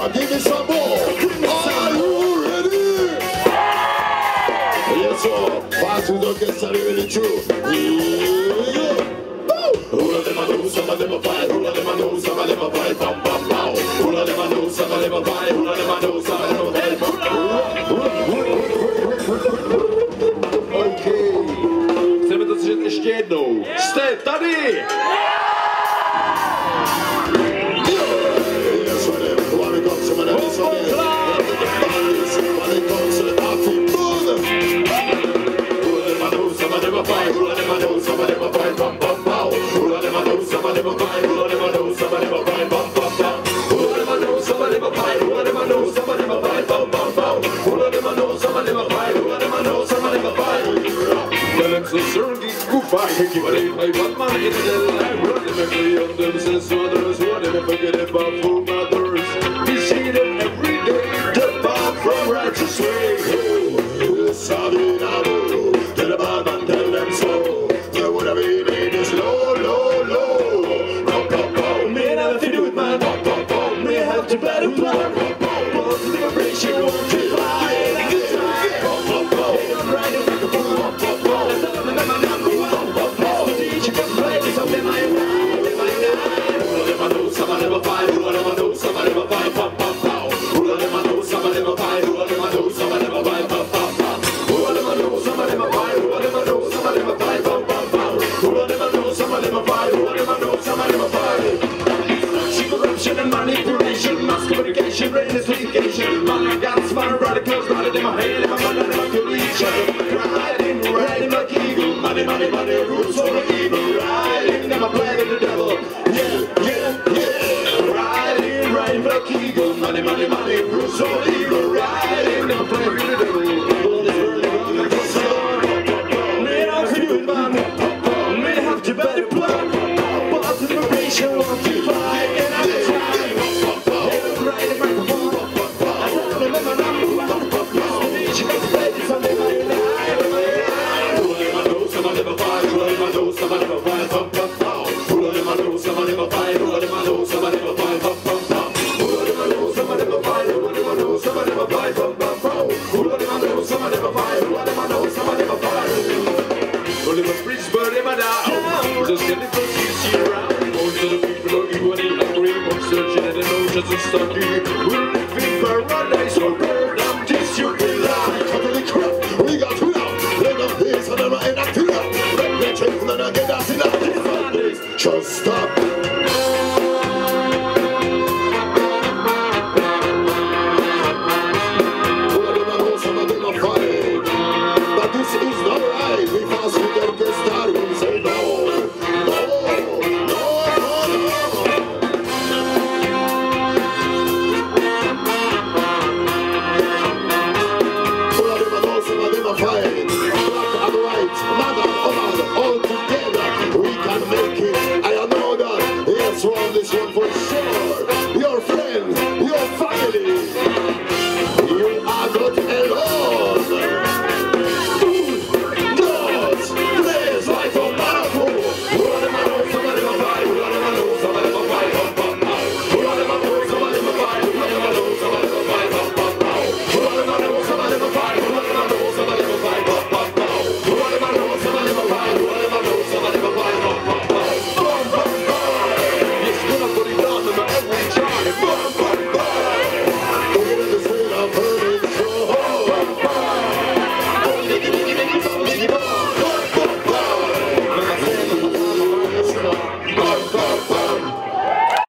some, give me some more. Are you ready? Yes, sir. Fast with orchestra, really true. Yeah. Hula dem a do, some of them a fight. Hula dem a Hula dem a. Hula dem a. Okay. Chceme to slyšet ještě jednou. Jste tady! Yeah! money in the life Running back to young themselves others Who never forget about poor mothers We see them every day Depart from righteous way Oh, sorry, I Tell the bad tell them so There would have been in this low, low, low Rock, rock, Me and everything to do with my Rock, rock, Me have to better plan manipulation, mass communication, brainless litigation, man, I got a prince, but in my now, the skeleton is here around. Most of the people are evil and angry, most searching and know just a study. We live in paradise, or boredom, this you can lie. Totally crap, we got two know. Let up this, and I'm not enough to know. Let me change, and I get us enough. Just stop. this one for sure. Your friend, your family. You are not alone. motherfucker.